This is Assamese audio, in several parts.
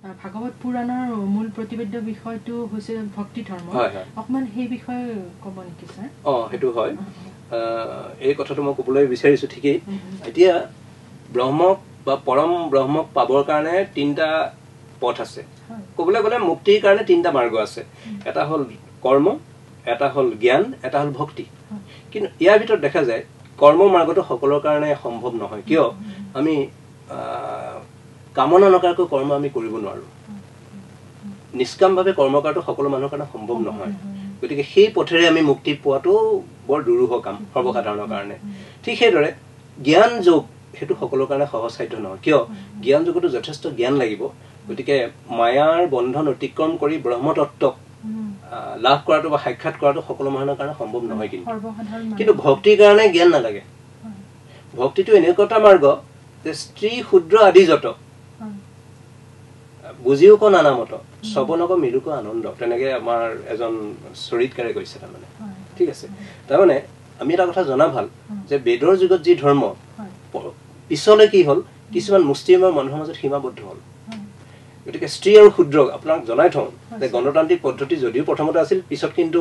ভাগৱত পুৰাণৰ মূল প্ৰতিবেদ্য বিষয়টো হৈছে ভক্তি ধৰ্ম। অকণমান সেই বিষয়ে ক'ব নেকি ছাৰ? অঁ সেইটো হয়। এই কথাটো মই ক'বলৈ বিচাৰিছোঁ ঠিকেই। এতিয়া ব্ৰহ্মক বা পৰম ব্ৰহ্মক পাবৰ কাৰণে তিনিটা পথ আছে। ক'বলৈ গ'লে মুক্তিৰ কাৰণে তিনিটা মাৰ্গ আছে। এটা হ'ল কৰ্ম এটা হ'ল জ্ঞান এটা হ'ল ভক্তি। কিন্তু ইয়াৰ ভিতৰত দেখা যায় কৰ্ম মাৰ্গটো সকলোৰ কাৰণে সম্ভৱ নহয়। কিয়? আমি কামনা নকৰাকৈ কৰ্ম আমি কৰিব নোৱাৰোঁ। নিষ্কামভাৱে কৰ্ম কৰাটো সকলো মানুহৰ কাৰণে সম্ভৱ নহয়। গতিকে সেই পথেৰে আমি মুক্তি পোৱাটো বৰ দুৰূহ কাম সৰ্বসাধাৰণৰ কাৰণে। ঠিক সেইদৰে জ্ঞান যোগ সেইটো সকলোৰ কাৰণে সহজসাধ্য নহয়। কিয়? জ্ঞান যুগতো যথেষ্ট জ্ঞান লাগিব। গতিকে মায়াৰ বন্ধন অতিক্ৰম কৰি ব্ৰহ্মতত্বক লাভ কৰাটো বা সাক্ষাৎ কৰাটো সকলো মানুহৰ কাৰণে সম্ভৱ নহয় কিন্তু। কিন্তু ভক্তিৰ কাৰণে জ্ঞান নালাগে। ভক্তিটো এনেকুৱা এটা মাৰ্গ যে স্ত্ৰী ক্ষুদ্ৰ আদি যত বুজিও ক নানামত শ্ৰৱণক মিলুক আনন্দ। তেনেকে আমাৰ এজন চৰিতকাৰে কৈছে তাৰমানে। ঠিক আছে। তাৰমানে আমি এটা কথা জনা ভাল যে বেদৰ যুগত যি ধৰ্ম পিছলৈ কি হ'ল? কিছুমান মুষ্টিমেয় মানুহৰ মাজত সীমাবদ্ধ হ'ল। গতিকে স্ত্ৰী আৰু ক্ষুদ্ৰ আপোনাক জনাই থওঁ যে গণতান্ত্ৰিক পদ্ধতি যদিও প্ৰথমতে আছিল পিছত কিন্তু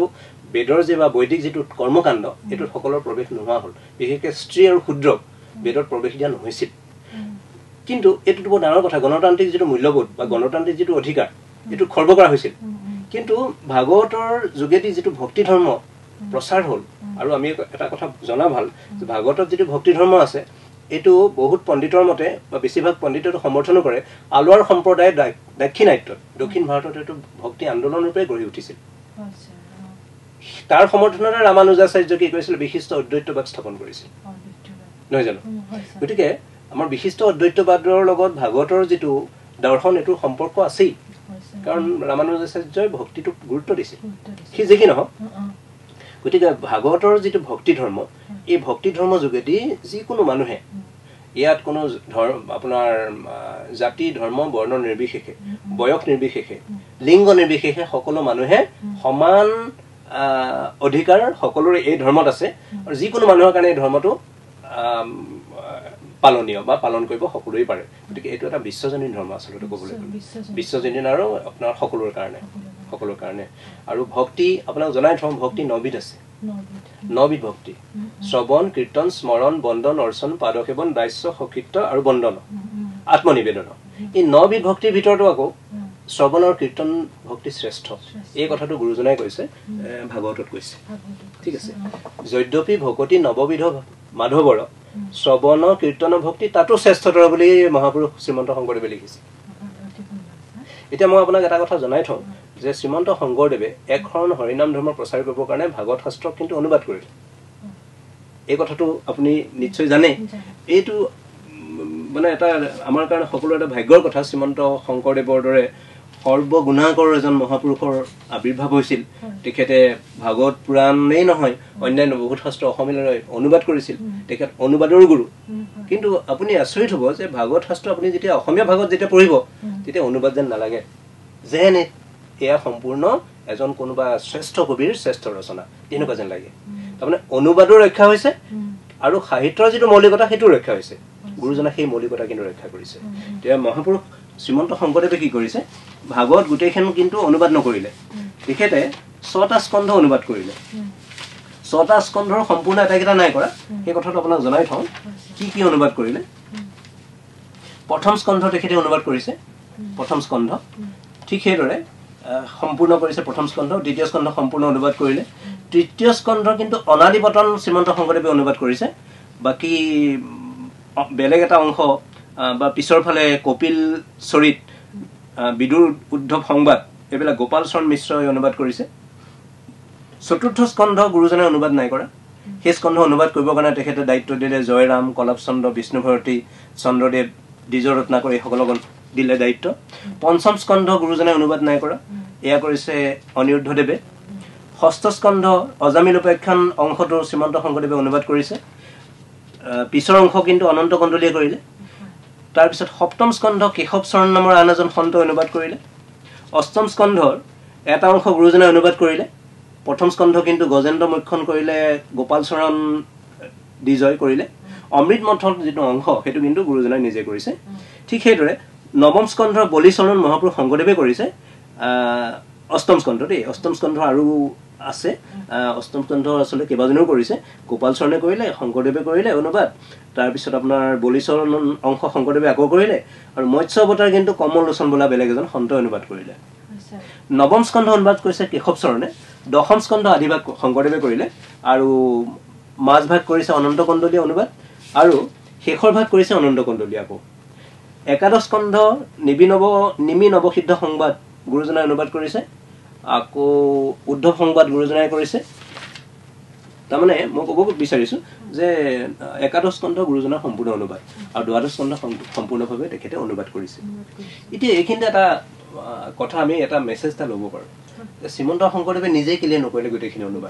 বেদৰ যে বা বৈদিক যিটো কৰ্মকাণ্ড এইটোত সকলোৰ প্ৰৱেশ নোহোৱা হ'ল। বিশেষকৈ স্ত্ৰী আৰু ক্ষুদ্ৰক বেদত প্ৰৱেশ দিয়া নহৈছিল। কিন্তু এইটোতো বৰ ডাঙৰ কথা গণতান্ত্ৰিক যিটো মূল্যবোধ বা গণতান্ত্ৰিক যিটো অধিকাৰ এইটো খৰ্ব কৰা হৈছিল। কিন্তু ভাগৱতৰ যোগেদি যিটো ভক্তি ধৰ্ম প্ৰচাৰ হ'ল আৰু আমি এটা কথা জনা ভাল যে ভাগৱতত যিটো ভক্তি ধৰ্ম আছে এইটো বহুত পণ্ডিতৰ মতে বা বেছিভাগ পণ্ডিতে সমৰ্থনো কৰে আলোৱাৰ সম্প্ৰদায়ে দাক্ষিণাত্যত দক্ষিণ ভাৰতত এইটো ভক্তি আন্দোলন ৰূপে গঢ়ি উঠিছিল। তাৰ সমৰ্থনতে ৰামানুজাচাৰ্য কি কৰিছিল বিশিষ্ট অদ্বৈতবাদ স্থাপন কৰিছিল। নহয় জানো? গতিকে আমাৰ বিশিষ্ট অদ্বৈতবাদৰ লগত ভাগৱতৰ যিটো দৰ্শন এইটোৰ সম্পৰ্ক আছেই। কাৰণ ৰামানুজাচাৰ্যই ভক্তিটোক গুৰুত্ব দিছিল সি যি কি নহওক গতিকে ভাগৱতৰ যিটো ভক্তি ধৰ্ম এই ভক্তি ধৰ্মৰ যোগেদি যিকোনো মানুহে ইয়াত কোনো ধৰ্ম আপোনাৰ জাতি ধৰ্ম বৰ্ণ নিৰ্বিশেষে বয়স নিৰ্বিশেষে লিংগ নিৰ্বিশেষে সকলো মানুহে সমান অধিকাৰ সকলোৰে এই ধৰ্মত আছে। আৰু যিকোনো মানুহৰ কাৰণে এই ধৰ্মটো পালনীয় বা পালন কৰিব সকলোৱে পাৰে। গতিকে এইটো এটা বিশ্বজনীন ধৰ্ম আচলতে ক'বলৈ গ'লে। বিশ্বজনীন। আৰু আপোনাৰ সকলোৰে কাৰণে। সকলোৰ কাৰণে। আৰু ভক্তি আপোনাক জনাই থওঁ ভক্তি নবিধ আছে। নবিধ। ভক্তি। শ্ৰৱণ কীৰ্তন স্মৰণ বন্দন অৰ্চন পাদসেৱন দাস্য সকৃত্য আৰু বন্দন। আত্মনিবেদন। এই নবিধ ভক্তিৰ ভিতৰতো আকৌ শ্ৰৱণৰ কীৰ্তন ভক্তি শ্ৰেষ্ঠ। এই কথাটো গুৰুজনাই কৈছে ভাগৱতত কৈছে। ঠিক আছে। যদ্যপি ভকতি নৱবিধ মাধৱৰ শ্ৰৱণ কীৰ্তন ভক্তি তাতো শ্ৰেষ্ঠতৰ বুলি মহাপুৰুষ শ্ৰীমন্ত শংকৰদেৱে লিখিছে। এতিয়া মই আপোনাক এটা কথা জনাই থওঁ যে শ্ৰীমন্ত শংকৰদেৱে এক শৰণ হৰিনাম ধৰ্ম প্ৰচাৰ কৰিবৰ কাৰণে ভাগৱত শাস্ত্ৰক কিন্তু অনুবাদ কৰিলে। এই কথাটো আপুনি নিশ্চয় জানে এইটো মানে এটা আমাৰ কাৰণে সকলো এটা ভাগ্যৰ কথা শ্ৰীমন্ত শংকৰদেৱৰ দৰে সৰ্বগুণাকৰ এজন মহাপুৰুষৰ আৱিৰ্ভাৱ হৈছিল। তেখেতে ভাগৱত পুৰাণেই নহয় অন্যান্য বহুত শাস্ত্ৰ অসমীয়ালৈ অনুবাদ কৰিছিল। তেখেত অনুবাদৰো গুৰু। কিন্তু আপুনি আচৰিত হ'ব যে ভাগৱত শাস্ত্ৰ আপুনি যেতিয়া অসমীয়া ভাগত যেতিয়া পঢ়িব তেতিয়া অনুবাদ যেন নালাগে। যেন এয়া সম্পূৰ্ণ এজন কোনোবা শ্ৰেষ্ঠ কবিৰ শ্ৰেষ্ঠ ৰচনা। তেনেকুৱা যেন লাগে। তাৰমানে অনুবাদো ৰক্ষা হৈছে আৰু সাহিত্যৰ যিটো মৌলিকতা সেইটো ৰক্ষা হৈছে। গুৰুজনা সেই মৌলিকতা কিন্তু ৰক্ষা কৰিছে। এতিয়া মহাপুৰুষ শ্ৰীমন্ত শংকৰদেৱে কি কৰিছে? ভাগৱত গোটেইখন কিন্তু অনুবাদ নকৰিলে। তেখেতে ছটা স্কন্ধ অনুবাদ কৰিলে। ছটা স্কন্ধৰ সম্পূৰ্ণ আটাইকেইটা নাই কৰা। সেই কথাটো আপোনাক জনাই থওঁ। কি কি অনুবাদ কৰিলে? প্ৰথম স্কন্ধ তেখেতে অনুবাদ কৰিছে। প্ৰথম স্কন্ধ। ঠিক সেইদৰে সম্পূৰ্ণ কৰিছে প্ৰথম স্কন্ধ। দ্বিতীয় স্কন্ধ সম্পূৰ্ণ অনুবাদ কৰিলে। তৃতীয় স্কন্ধ কিন্তু অনাদি পতন শ্ৰীমন্ত শংকৰদেৱে অনুবাদ কৰিছে। বাকী বেলেগ এটা অংশ বা পিছৰ ফালে কপিল চৰিত বিদুৰ উদ্ধৱ সংবাদ এইবিলাক গোপাল চৰণ মিশ্ৰই অনুবাদ কৰিছে। চতুৰ্থ স্কন্ধ গুৰুজনে অনুবাদ নাই কৰা। সেই স্কন্ধ অনুবাদ কৰিবৰ কাৰণে তেখেতে দায়িত্ব দিলে জয়ৰাম কলাপ চন্দ্ৰ বিষ্ণুভাৰতী চন্দ্ৰদেৱ দ্বিজ ৰত্নাকৰ এইসকলক দিলে দায়িত্ব। পঞ্চম স্কন্ধ গুৰুজনে অনুবাদ নাই কৰা। এয়া কৰিছে অনিৰুদ্ধদেৱে ষষ্ঠ স্কন্ধ অজামিল উপাখ্যান অংশটো শ্ৰীমন্ত শংকৰদেৱে অনুবাদ কৰিছে। পিছৰ অংশ কিন্তু অনন্ত কণ্ডলীয়ে কৰিলে। তাৰপিছত সপ্তম স্কন্ধ কেশৱ চৰণ নামৰ আন এজন সন্ত অনুবাদ কৰিলে। অষ্টম স্কন্ধৰ এটা অংশ গুৰুজনে অনুবাদ কৰিলে। প্ৰথম স্কন্ধ কিন্তু গজেন্দ্ৰ মুখ্যন কৰিলে গোপাল চৰণ দ্বিজয় কৰিলে। অমৃত মঠৰ যিটো অংশ সেইটো কিন্তু গুৰুজনাই নিজে কৰিছে। ঠিক সেইদৰে নৱম স্কন্ধৰ বলিচৰণ মহাপুৰুষ শংকৰদেৱে কৰিছে। অষ্টম স্কন্ধ দেই। অষ্টম স্কন্ধ আৰু আছে অষ্টম স্কন্ধ আচলতে কেইবাজনেও কৰিছে। গোপাল চৰণে কৰিলে শংকৰদেৱে কৰিলে অনুবাদ। তাৰপিছত আপোনাৰ বলিচৰণ অংশ শংকৰদেৱে আকৌ কৰিলে আৰু মৎস্য অৱতাৰ কিন্তু কমল লোচন বোলা বেলেগ এজন সন্ত অনুবাদ কৰিলে। নৱম স্কন্ধ অনুবাদ কৰিছে কেশৱ চৰণে দশম স্কন্ধ আদিভাগ শংকৰদেৱে কৰিলে আৰু মাছ ভাগ কৰিছে অনন্ত কণ্ডলীয়া অনুবাদ আৰু শেষৰ ভাগ কৰিছে অনন্ত কণ্ডলীয়া আকৌ। একাদশ স্কন্ধ নিবি নৱ নিমি নৱসিদ্ধ সংবাদ গুৰুজনাই অনুবাদ কৰিছে। আকৌ উদ্ধৱ সংবাদ গুৰুজনাই কৰিছে। তাৰমানে মই ক'ব বিচাৰিছোঁ যে একাদশ স্কন্ধ গুৰুজনাৰ সম্পূৰ্ণ অনুবাদ আৰু দ্বাদশ স্কন্ধ সম্পূৰ্ণভাৱে তেখেতে অনুবাদ কৰিছে। এতিয়া এইখিনিতে এটা কথা আমি এটা মেছেজ এটা ল'ব পাৰোঁ। শ্ৰীমন্ত শংকৰদেৱে নিজে কেলে নকৰিলে গোটেইখিনি অনুবাদ?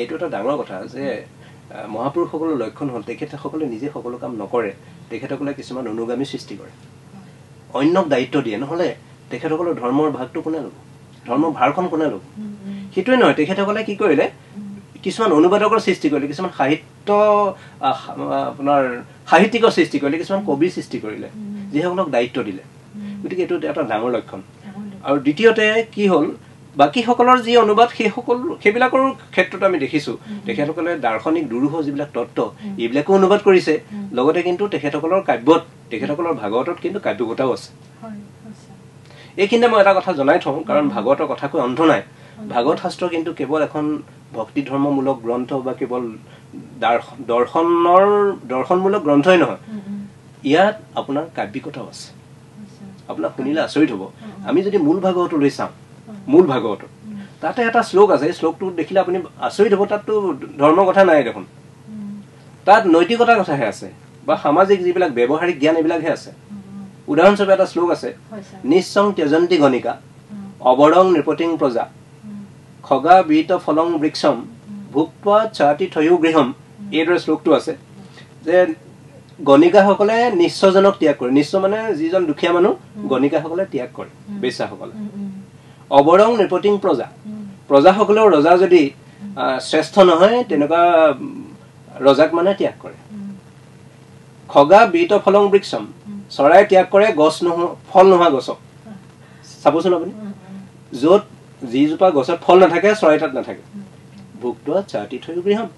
এইটো এটা ডাঙৰ কথা যে মহাপুৰুষসকলৰ লক্ষণ হ'ল তেখেতসকলে নিজে সকলো কাম নকৰে। তেখেতসকলে কিছুমান অনুগামী সৃষ্টি কৰে। অন্যক দায়িত্ব দিয়ে নহ'লে তেখেতসকলৰ ধৰ্মৰ ভাগটো কোনে ল'ব? ধৰ্মৰ ভাৰখন কোনে ল'ব? সেইটোৱে নহয় তেখেতসকলে কি কৰিলে? কিছুমান অনুবাদকৰ সৃষ্টি কৰিলে কিছুমান সাহিত্য আপোনাৰ সাহিত্যিকৰ সৃষ্টি কৰিলে কিছুমান কবিৰ সৃষ্টি কৰিলে যিসকলক দায়িত্ব দিলে। গতিকে এইটো এটা ডাঙৰ লক্ষণ। আৰু দ্বিতীয়তে কি হ'ল? বাকীসকলৰ যি অনুবাদ সেই সকলো সেইবিলাকৰ ক্ষেত্ৰত আমি দেখিছোঁ। তেখেতসকলে দাৰ্শনিক দুৰূহ যিবিলাক তত্ত্ব এইবিলাকো অনুবাদ কৰিছে। লগতে কিন্তু তেখেতসকলৰ কাব্যত তেখেতসকলৰ ভাগৱতত কিন্তু কাব্যকতাও আছে। এইখিনিতে মই এটা কথা জনাই থওঁ কাৰণ ভাগৱতৰ কথা কৈ অন্ধ নাই। ভাগৱত শাস্ত্ৰ কিন্তু কেৱল এখন ভক্তি ধৰ্মমূলক গ্ৰন্থ বা কেৱল দৰ্শনৰ দৰ্শনমূলক গ্ৰন্থই নহয়। ইয়াত আপোনাৰ কাব্যিকতাও আছে। আপোনাক শুনিলে আচৰিত হ'ব। আমি যদি মূল ভাগৱতলৈ চাওঁ মূল ভাগৱত তাতে এটা শ্লোক আছে শ্লোকটো দেখিলে আপুনি আচৰিত হ'ব তাততো ধৰ্মৰ কথা নাই দেখোন। তাত নৈতিকতাৰ কথাহে আছে বা সামাজিক যিবিলাক ব্যৱহাৰিক জ্ঞান এইবিলাকহে আছে। উদাহৰণস্বৰূপে এটা শ্লোক আছে নিশ্চং ত্যজন্তী গণিকা অৱৰং নৃপতিং প্ৰজা খগা বীত ফলং বৃক্ষম ভোক্পা চাতি থয়ো গৃহম। এইদৰে শ্লোকটো আছে যে গণিকাসকলে নিশ্চয়জনক ত্যাগ কৰে। নিশ্চয় মানে যিজন দুখীয়া মানুহ গণিকাসকলে ত্যাগ কৰে বেচাসকলে। অৱৰং নৃপতিং প্ৰজা। প্ৰজাসকলেও ৰজা যদি শ্ৰেষ্ঠ নহয় তেনেকুৱা ৰজাক মানে ত্যাগ কৰে। খগা বীত ফলং বৃক্ষম। চৰাই ত্যাগ কৰে গছ নোহোৱা ফল নোহোৱা গছক। চাবচোন আপুনি। য'ত যিজোপা গছত ফল নাথাকে চৰাই তাত নাথাকে। ভোক্ত চাতি থৈ গৃহম।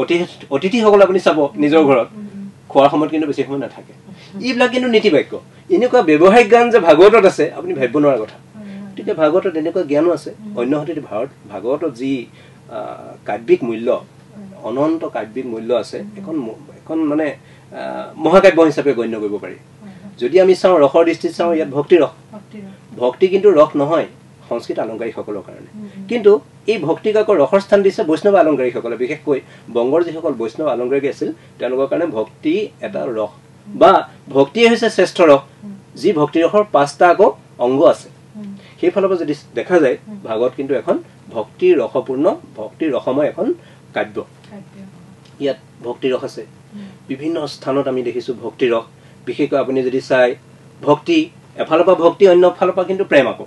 অতিথি অতিথিসকল আপুনি চাব নিজৰ ঘৰত। খোৱাৰ সময়ত কিন্তু বেছি সময় নাথাকে। এইবিলাক কিন্তু নীতি বাক্য এনেকুৱা ব্যৱহাৰিক জ্ঞান যে ভাগৱতত আছে আপুনি ভাবিব নোৱাৰা কথা। তেতিয়া ভাগৱতত এনেকুৱা জ্ঞানো আছে। অন্যহাতে ভাৰত ভাগৱতত যি কাব্যিক মূল্য অনন্ত কাব্যিক মূল্য আছে এখন এখন মানে মহাকাব্য হিচাপে গণ্য কৰিব পাৰি। যদি আমি চাওঁ ৰসৰ দৃষ্টিত চাওঁ ইয়াত ভক্তি ৰস। ভক্তি কিন্তু ৰস নহয় সংস্কৃত আলংকাৰীসকলৰ কাৰণে। কিন্তু এই ভক্তিক আকৌ ৰসৰ স্থান দিছে বৈষ্ণৱ আলংকাৰীসকলে বিশেষকৈ বংগৰ যিসকল বৈষ্ণৱ আলংকাৰী আছিল তেওঁলোকৰ কাৰণে ভক্তি এটা ৰস। বা ভক্তিয়ে হৈছে শ্ৰেষ্ঠ ৰস যি ভক্তি ৰসৰ পাঁচটা আকৌ অংগ আছে। সেইফালৰ পৰা যদি দেখা যায় ভাগৱত কিন্তু এখন ভক্তি ৰসপূৰ্ণ ভক্তি ৰসময় এখন কাব্য। ইয়াত ভক্তি ৰস আছে। বিভিন্ন স্থানত আমি দেখিছোঁ ভক্তি ৰস। বিশেষকৈ আপুনি যদি চাই ভক্তি এফালৰ পৰা ভক্তি অন্য ফালৰ পৰা কিন্তু প্ৰেম আকৌ।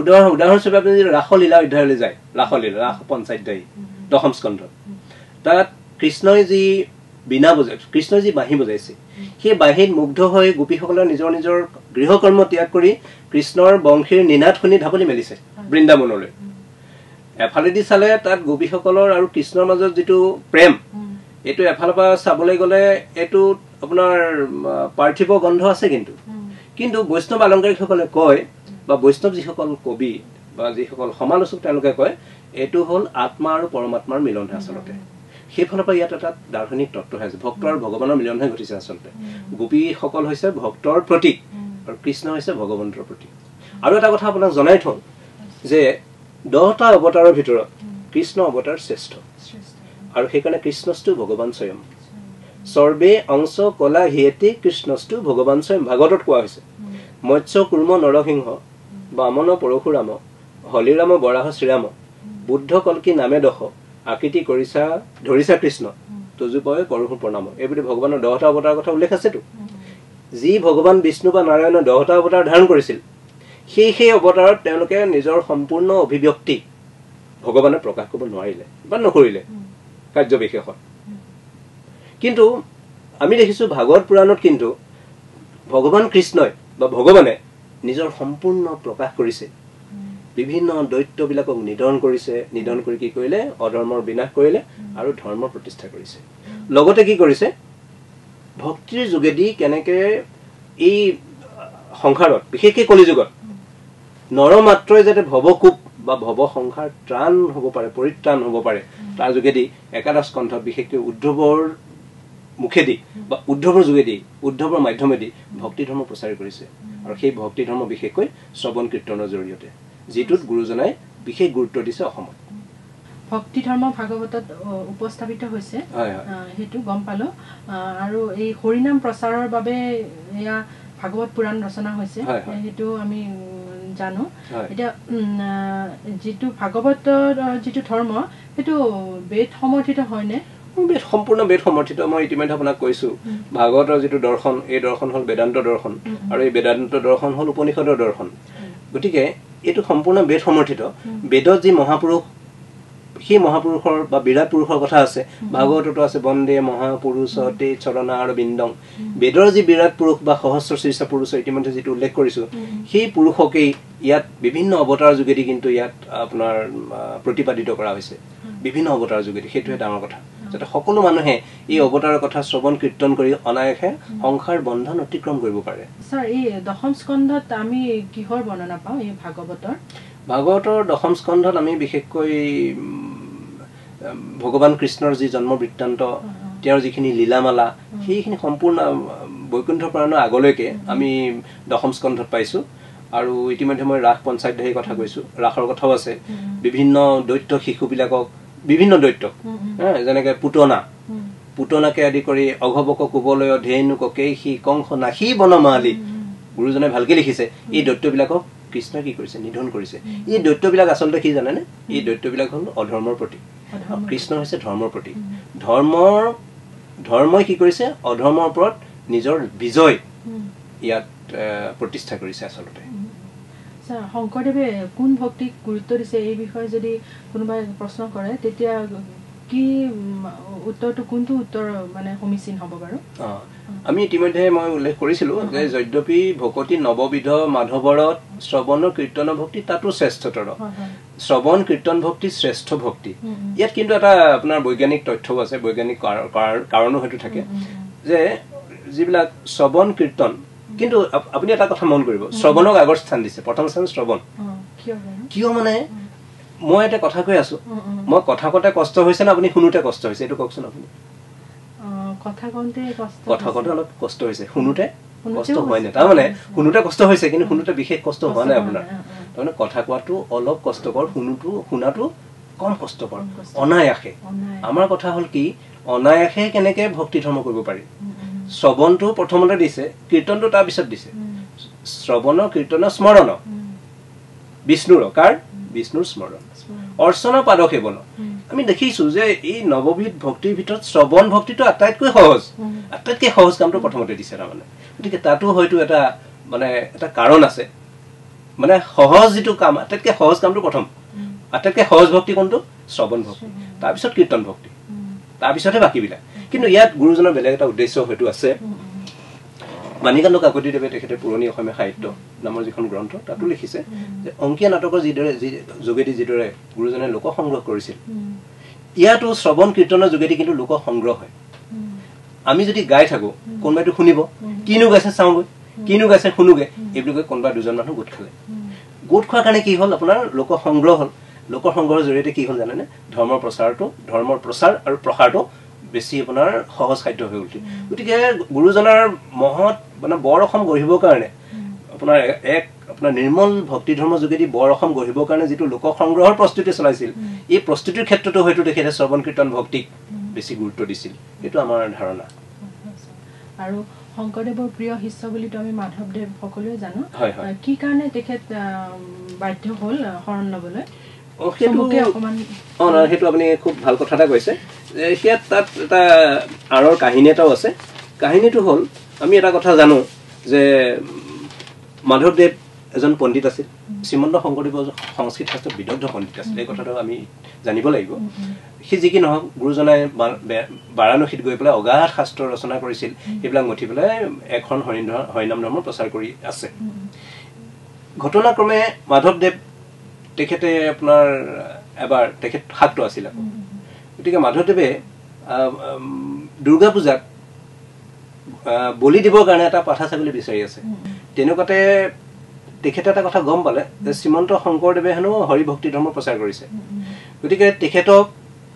উদাহৰণ উদাহৰণস্বৰূপে আপুনি যদি ৰাসলীলা অধ্যায়লৈ যায় ৰাসলীলা ৰাস পঞ্চায়তদায়ী দশম স্কন্ধ তাত কৃষ্ণই যি বিনা বজাই কৃষ্ণই যি বাঁহী বজাইছে সেই বাঁহীত মুগ্ধ হৈ গোপীসকলে নিজৰ নিজৰ গৃহকৰ্ম ত্যাগ কৰি কৃষ্ণৰ বংশীৰ নিনাদ শুনি ঢাপলি মেলিছে বৃন্দাবনলৈ। এফালেদি চালে তাত গোপীসকলৰ আৰু কৃষ্ণৰ মাজত যিটো প্ৰেম এইটো এফালৰ পৰা চাবলৈ গ'লে এইটো আপোনাৰ পাৰ্থিৱ গন্ধ আছে কিন্তু। কিন্তু বৈষ্ণৱ আলংকাৰিকসকলে কয় বা বৈষ্ণৱ যিসকল কবি বা যিসকল সমালোচক তেওঁলোকে কয় এইটো হ'ল আত্মা আৰু পৰমাত্মাৰ মিলনহে আচলতে। সেইফালৰ পৰা ইয়াত এটা দাৰ্শনিক তত্ত্বহে আছে। ভক্ত আৰু ভগৱানৰ মিলনহে ঘটিছে আচলতে। গোপীসকল হৈছে ভক্তৰ প্ৰতীক আৰু কৃষ্ণ হৈছে ভগৱন্তৰ প্ৰতীক। আৰু এটা কথা আপোনাক জনাই থওঁ যে দহটা অৱতাৰৰ ভিতৰত কৃষ্ণ অৱতাৰ শ্ৰেষ্ঠ। আৰু সেইকাৰণে কৃষ্ণস্তু ভগৱান স্বয়ং। সৰ্বে অংশ কলা হিয়েতি কৃষ্ণস্তু ভগৱান স্বয়ং। ভাগৱতত কোৱা হৈছে মৎস্য কুৰ্ম নৰসিংহ বামন পৰশুৰাম হলিৰাম বৰাহ শ্ৰীৰাম বুদ্ধ কল্কী নামে দশ আকৃতি কৰিছা ধৰিছা কৃষ্ণ। তজুপয় পৰশু প্ৰণাম এইবুলি ভগৱানৰ দহটা অৱতাৰৰ কথা উল্লেখ আছেতো। যি ভগৱান বিষ্ণু বা নাৰায়ণৰ দহটা অৱতাৰ ধাৰণ কৰিছিল সেই সেই অৱতাৰত তেওঁলোকে নিজৰ সম্পূৰ্ণ অভিব্যক্তি ভগৱানে প্ৰকাশ কৰিব নোৱাৰিলে বা নকৰিলে কাৰ্যবিশেষত। কিন্তু আমি দেখিছোঁ ভাগৱত পুৰাণত কিন্তু ভগৱান কৃষ্ণই বা ভগৱানে নিজৰ সম্পূৰ্ণ প্ৰকাশ কৰিছে। বিভিন্ন দৈত্যবিলাকক নিধন কৰিছে নিধন কৰি কি কৰিলে? অধৰ্মৰ বিনাশ কৰিলে আৰু ধৰ্ম প্ৰতিষ্ঠা কৰিছে। লগতে কি কৰিছে? ভক্তিৰ যোগেদি কেনেকে এই সংসাৰত বিশেষকৈ কলিযুগত নৰ মাত্ৰই যাতে ভৱকূপ বা ভৱ সংসাৰ ত্ৰাণ হ'ব পাৰে পৰিত্ৰাণ হ'ব পাৰে তাৰ যোগেদি একাদশ কণ্ঠত বিশেষকৈ উদ্ধৱৰ মুখেদি বা উদ্ধৱৰ যোগেদি উদ্ধৱৰ মাধ্যমেদি ভক্তি ধৰ্ম প্ৰচাৰ কৰিছে। আৰু সেই ভক্তি ধৰ্ম বিশেষকৈ শ্ৰৱণ কীৰ্তনৰ জৰিয়তে। যিটোত গুৰুজনাই বিশেষ গুৰুত্ব দিছে অসমত। ভক্তি ধৰ্ম ভাগৱতত উপস্থাপিত হৈছে। সেইটো গম পালো। আৰু এই হৰিনাম প্ৰচাৰৰ বাবে এয়া ভাগৱত পুৰাণ ৰচনা হৈছে। সেইটো আমি জানো। এতিয়া যিটো ভাগৱতৰ যিটো ধৰ্ম সেইটো বেদ সমৰ্থিত হয়নে? বেদ সম্পূৰ্ণ বেদ সমৰ্থিত। মই ইতিমধ্যে আপোনাক কৈছো ভাগৱতৰ যিটো দৰ্শন এই দৰ্শন হ'ল বেদান্ত দৰ্শন। আৰু এই বেদান্ত দৰ্শন হ'ল উপনিষদৰ দৰ্শন। গতিকে এইটো সম্পূৰ্ণ বেদ সমৰ্থিত। বেদত যি মহাপুৰুষ সেই মহাপুৰুষৰ বা বিৰাট পুৰুষৰ কথা আছে ভাগৱততো আছে বন্দে মহাপুৰুষ তে চৰণা আৰু বিন্দং বেদৰ যি বিৰাট পুৰুষ বা সহস্ৰ শীৰ্ষ পুৰুষৰ ইতিমধ্যে যিটো উল্লেখ কৰিছো সেই পুৰুষকেই ইয়াত বিভিন্ন অৱতাৰৰ যোগেদি কিন্তু ইয়াত আপোনাৰ প্ৰতিপাদিত কৰা হৈছে। বিভিন্ন অৱতাৰৰ যোগেদি সেইটোৱে ডাঙৰ কথা। যাতে সকলো মানুহে এই অৱতাৰৰ কথা শ্ৰৱণ কীৰ্তন কৰি অনায়াসে সংসাৰ বন্ধন অতিক্ৰম কৰিব পাৰে। ছাৰ এই দশম স্কন্ধত আমি কিহৰ বৰ্ণনা পাওঁ এই ভাগৱতৰ? ভাগৱতৰ দশম স্কন্ধত আমি বিশেষকৈ ভগৱান কৃষ্ণৰ যি জন্ম বৃত্তান্ত তেওঁৰ যিখিনি লীলামালা সেইখিনি সম্পূৰ্ণ বৈকুণ্ঠ পুৰাণৰ আগলৈকে আমি দশম স্কন্ধত পাইছোঁ। আৰু ইতিমধ্যে মই ৰাস পঞ্চায়ত সেই কথা কৈছোঁ। ৰাসৰ কথাও আছে। বিভিন্ন দৈত্য শিশুবিলাকক বিভিন্ন দৈত্য। যেনেকে পুতনা। পুতনাকে আদি কৰি অঘবক কোবলয় ধেনুক কেইসি কংস নাসি বনমালী। গুৰুজনে ভালকে লিখিছে এই দৈত্যবিলাকক কৃষ্ণই কি কৰিছে নিধন কৰিছে। এই দৈত্যবিলাক আচলতে কি জানেনে? এই দৈত্যবিলাক হ'ল অধৰ্মৰ প্ৰতীক। কৃষ্ণ হৈছে ধৰ্মৰ প্ৰতীক। ধৰ্মৰ ধৰ্মই কি কৰিছে? অধৰ্মৰ ওপৰত নিজৰ বিজয় ইয়াত প্ৰতিষ্ঠা কৰিছে আচলতে। শংকৰদেৱে কোন ভক্তিক গুৰুত্ব দিছে এই বিষয়ে যদি কোনোবাই প্ৰশ্ন কৰে তেতিয়া কি উত্তৰটো কোনটো উত্তৰ মানে সমীচীন হ'ব বাৰু? আমি ইতিমধ্যে মই উল্লেখ কৰিছিলো যে যদ্যপি ভকতি নৱবিধ মাধৱৰত শ্ৰৱণ কীৰ্তন ভক্তি তাতো শ্ৰেষ্ঠতৰ। শ্ৰৱণ কীৰ্তন ভক্তি শ্ৰেষ্ঠ ভক্তি। ইয়াত কিন্তু এটা আপোনাৰ বৈজ্ঞানিক তথ্যও আছে বৈজ্ঞানিক কাৰণো হয়তো থাকে। যে যিবিলাক শ্ৰৱণ কীৰ্তন কিন্তু আপুনি এটা কথা মন কৰিব। শ্ৰৱণক আগৰ স্থান দিছে। প্ৰথম স্থান শ্ৰৱণ। কিয় মানে? মই এটা কথা কৈ আছো। মই কথা কওঁতে কষ্ট হৈছে নে আপুনি শুনোতে কষ্ট হৈছে? এইটো কওকচোন আপুনি। কথা কওঁতে অলপ কষ্ট হৈছে। শুনোতে কষ্ট নাই তাৰমানে শুনোতে কষ্ট হৈছে কিন্তু শুনোতে বিশেষ কষ্ট হোৱা নাই আপোনাৰ। তাৰমানে কথা কোৱাটো অলপ কষ্টকৰ শুনোটো শুনাটো কম কষ্টকৰ। অনায়াসে। আমাৰ কথা হ'ল কি অনায়াসে কেনেকে ভক্তি ধৰ্ম কৰিব পাৰি? শ্ৰৱণটো প্ৰথমতে দিছে কীৰ্তনটো তাৰপিছত দিছে। শ্ৰৱণ কীৰ্তন স্মৰণ। বিষ্ণুৰ কাৰ বিষ্ণুৰ স্মৰণ। অৰ্চনা পাদ সেৱন আমি দেখিছো যে এই নৱবিধ ভক্তিৰ ভিতৰত শ্ৰৱণ ভক্তিটো আটাইতকৈ সহজ। আটাইতকৈ সহজ কামটো প্ৰথমতে দিছে তাৰমানে। গতিকে তাতো হয়তো এটা মানে এটা কাৰণ আছে। মানে সহজ যিটো কাম আটাইতকৈ সহজ কামটো প্ৰথম। আটাইতকৈ সহজ ভক্তি কোনটো? শ্ৰৱণ ভক্তি। তাৰপিছত কীৰ্তন ভক্তি। তাৰপিছতহে বাকীবিলাক। কিন্তু ইয়াত গুৰুজনৰ বেলেগ এটা উদ্দেশ্য হয়তো আছে। মানিকান্ত কাকতিদেৱে তেখেতে পুৰণি অসমীয়া সাহিত্য নামৰ যিখন গ্ৰন্থ তাতো লিখিছে যে অংকীয়া নাটকৰ যিদৰে যি যোগেদি যিদৰে গুৰুজনে লোক সংগ্ৰহ কৰিছিল ইয়াতো শ্ৰৱণ কীৰ্তনৰ যোগেদি কিন্তু লোক সংগ্ৰহ হয়। আমি যদি গাই থাকো কোনোবাইতো শুনিব কিনো গাইছে চাওঁগৈ কিনো গাইছে শুনোগে এইবুলি কৈ কোনোবা দুজন মানুহ গোট খালে। গোট খোৱাৰ কাৰণে কি হ'ল? আপোনাৰ লোক সংগ্ৰহ হ'ল। লোকৰ সংগ্ৰহৰ জৰিয়তে কি হ'ল জানেনে? ধৰ্মৰ প্ৰচাৰটো ধৰ্মৰ প্ৰচাৰ আৰু প্ৰসাৰটো বেছি আপোনাৰ সহজ খাদ্য হৈ উঠিল গতিকে গুৰুজনাৰ মহৎ মানে বৰ অসম গঢ়িবৰ কাৰণে আপোনাৰ এক আপোনাৰ নিৰ্মল ভক্তি ধৰ্মৰ যোগেদি বৰ অসম গঢ়িবৰ কাৰণে যিটো লোক সংগ্ৰহৰ প্ৰস্তুতি চলাইছিল এই প্ৰস্তুতিৰ ক্ষেত্ৰতো হয়তো তেখেতে শ্ৰৱণ কীৰ্তন ভক্তিক বেছি গুৰুত্ব দিছিল। এইটো আমাৰ ধাৰণা। আৰু শংকৰদেৱৰ প্ৰিয় শিষ্য বুলিতো আমি মাধৱদেৱ সকলোৱে জানো। কি কাৰণে তেখেত বাধ্য হ'ল শৰণ ল'বলৈ? সেইটো আপুনি খুব ভাল কথা এটা কৈছে। সেয়াত তাত এটা আঁৰৰ কাহিনী এটাও আছে। কাহিনীটো হ'ল আমি এটা কথা জানো যে মাধৱদেৱ এজন পণ্ডিত আছিল। শ্ৰীমন্ত শংকৰদেৱ সংস্কৃত শাস্ত্ৰত বিদগ্ধ পণ্ডিত আছিল। এই কথাটো আমি জানিব লাগিব। সি যি কি নহওক গুৰুজনাই বাৰাণসীত গৈ পেলাই অগাধ শাস্ত্ৰ ৰচনা কৰিছিল। সেইবিলাক মঠি পেলাই এখন হৰিণ হৰিনাম ধৰ্ম প্ৰচাৰ কৰি আছে। ঘটনাক্ৰমে মাধৱদেৱ তেখেতে আপোনাৰ এবাৰ তেখেত শাক্ত আছিল। আকৌ গতিকে মাধৱদেৱে দুৰ্গা পূজাত বলি দিবৰ কাৰণে এটা পাঠা ছাগলী বিচাৰি আছে। তেনেকুৱাতে তেখেতে এটা কথা গম পালে যে শ্ৰীমন্ত শংকৰদেৱে হেনো হৰিভক্তি ধৰ্ম প্ৰচাৰ কৰিছে। গতিকে তেখেতক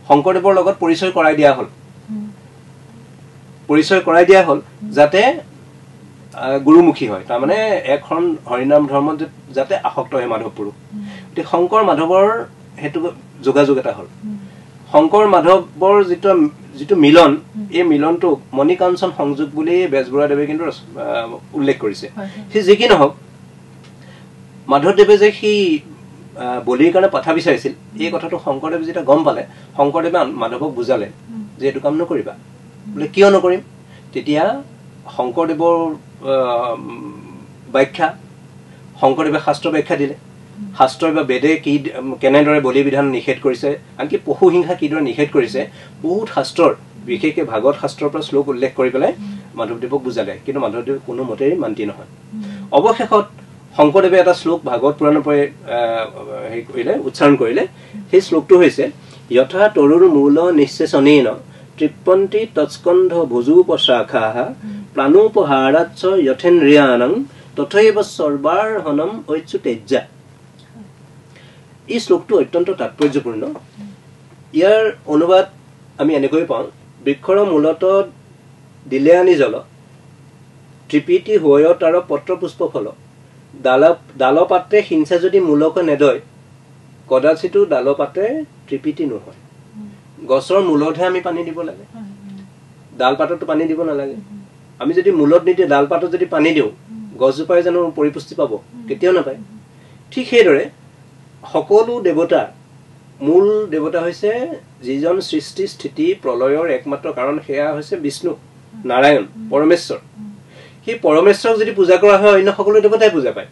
শংকৰদেৱৰ লগত পৰিচয় কৰাই দিয়া হ'ল। পৰিচয় কৰাই দিয়া হ'ল যাতে গুৰুমুখী হয়। তাৰমানে এখন হৰিনাম ধৰ্মত যাতে আসক্ত হয় মাধৱ পুৰুষ গতিকে শংকৰ মাধৱৰ সেইটো যোগাযোগ এটা হ'ল। শংকৰ মাধৱৰ যিটো যিটো মিলন এই মিলনটোক মণিকাঞ্চন সংযোগ বুলি বেজবৰুৱাদেৱে কিন্তু উল্লেখ কৰিছে। সি যি কি নহওক মাধৱদেৱে যে সি বলিৰ কাৰণে পাঠা বিচাৰিছিল এই কথাটো শংকৰদেৱে যেতিয়া গম পালে শংকৰদেৱে মাধৱক বুজালে যে এইটো কাম নকৰিবা। বোলে কিয় নকৰিম? তেতিয়া শংকৰদেৱৰ ব্যাখ্যা শংকৰদেৱে শাস্ত্ৰ ব্যাখ্যা দিলে। শাস্ত্ৰই বা বেদে কি কেনেদৰে বলি বিধান নিষেধ কৰিছে আনকি পশু হিংসা কিদৰে নিষেধ কৰিছে বহুত শাস্ত্ৰৰ বিশেষকৈ ভাগৱত শাস্ত্ৰৰ পৰা শ্লোক উল্লেখ কৰি পেলাই মাধৱদেৱক বুজালে। কিন্তু মাধৱদেৱ কোনো মতেই মান্তি নহয়। অৱশেষত শংকৰদেৱে এটা শ্লোক ভাগৱত পুৰাণৰ পৰাই হেৰি কৰিলে উচ্চাৰণ কৰিলে। সেই শ্লোকটো হৈছে যথা তৰুৰ মূল নিশ্চেচনেন তৃপন্তি তৎস্কন্ধ ভুজোপশাখা প্ৰাণোপহাৰাচ্ছ যথেন্দ্ৰিয়ানং তথৈব সৰ্বাৰহনম ঐচ্যু তেজ্জা এই শ্লোকটো অত্যন্ত তাৎপৰ্যপূৰ্ণ। ইয়াৰ অনুবাদ আমি এনেকৈ পাওঁ বৃক্ষৰ মূলত দিলে আনি জল ত্ৰিপিতি হৈয়ত আৰু পত্ৰ পুষ্প ফল ডাল ডালপাতে সিঞ্চা যদি মূলকে নেদয় কদাচিতো ডালপাতে ত্ৰিপিতি নহয়। গছৰ মূলতহে আমি পানী দিব লাগে। ডালপাততো পানী দিব নালাগে। আমি যদি মূলত নিদিওঁ ডালপাতত যদি পানী দিওঁ গছজোপাই জানো পৰিপুষ্টি পাব কেতিয়াও নাপায়। ঠিক সেইদৰে সকলো দেৱতা মূল দেৱতা হৈছে যিজন সৃষ্টি স্থিতি প্ৰলয়ৰ একমাত্ৰ কাৰণ সেয়া হৈছে বিষ্ণু নাৰায়ণ পৰমেশ্বৰ। সেই পৰমেশ্বৰক যদি পূজা কৰা হয় অন্য সকলো দেৱতাই পূজা পায়।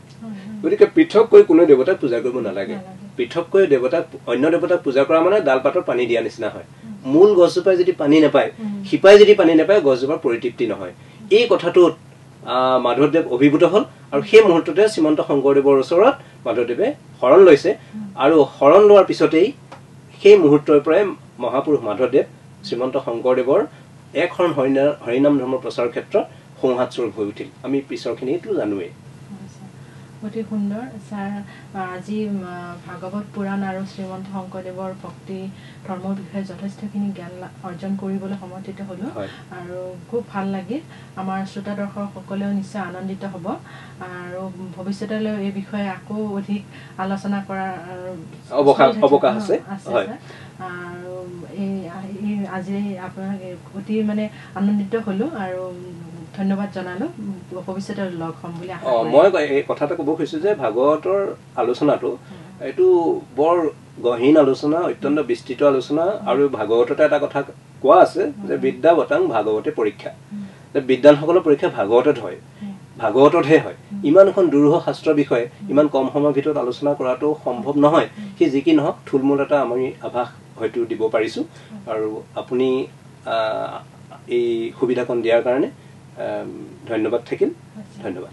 গতিকে পৃথককৈ কোনো দেৱতাক পূজা কৰিব নালাগে। পৃথককৈ দেৱতাক অন্য দেৱতাক পূজা কৰা মানে ডাল পাতৰ পানী দিয়া নিচিনা হয়। মূল গছজোপাই যদি পানী নাপায় শিপাই যদি পানী নাপায় গছজোপাৰ পৰিতৃপ্তি নহয়। এই কথাটোত মাধৱদেৱ অভিভূত হ'ল। আৰু সেই মুহূৰ্ততে শ্ৰীমন্ত শংকৰদেৱৰ ওচৰত মাধৱদেৱে শৰণ লৈছে। আৰু শৰণ লোৱাৰ পিছতেই সেই মুহূৰ্তৰ পৰাই মহাপুৰুষ মাধৱদেৱ শ্ৰীমন্ত শংকৰদেৱৰ এক শৰণ হৰিনা হৰিনাম ধৰ্মৰ প্ৰচাৰৰ ক্ষেত্ৰত সংহাত স্বৰূপ হৈ উঠিল। আমি পিছৰখিনিতো জানোৱেই। অতি সুন্দৰ ছাৰ আজি ভাগৱত পুৰাণ আৰু শ্ৰীমন্ত শংকৰদেৱৰ ভক্তি ধৰ্মৰ বিষয়ে যথেষ্টখিনি জ্ঞান অৰ্জন কৰিবলৈ সমৰ্থিত হ'লোঁ আৰু খুব ভাল লাগিল। আমাৰ শ্ৰোতা দৰ্শকসকলেও নিশ্চয় আনন্দিত হ'ব। আৰু ভৱিষ্যতলৈ এই বিষয়ে আকৌ অধিক আলোচনা কৰাৰ আছে। আৰু এই আজি আপোনাক অতি মানে আনন্দিত হ'লোঁ আৰু ধন্যবাদ জনালো। ভৱিষ্যতে লগ হ'ম বুলি মই এই কথা এটা ক'ব খুজিছোঁ যে ভাগৱতৰ আলোচনাটো এইটো বৰ গহীন আলোচনা অত্যন্ত বিস্তৃত আলোচনা আৰু ভাগৱততে এটা কথা কোৱা আছে যে বিদ্যা বতাং ভাগৱতে পৰীক্ষা। যে বিদ্যানসকলৰ পৰীক্ষা ভাগৱতত হয় ভাগৱততহে হয়। ইমান এখন দুৰূহ শাস্ত্ৰৰ বিষয়ে ইমান কম সময়ৰ ভিতৰত আলোচনা কৰাটো সম্ভৱ নহয়। সি যি কি নহওক থুলমূল এটা আমি আভাস হয়তো দিব পাৰিছোঁ। আৰু আপুনি এই সুবিধাকণ দিয়াৰ কাৰণে ধন্যবাদ থাকিল। ধন্যবাদ।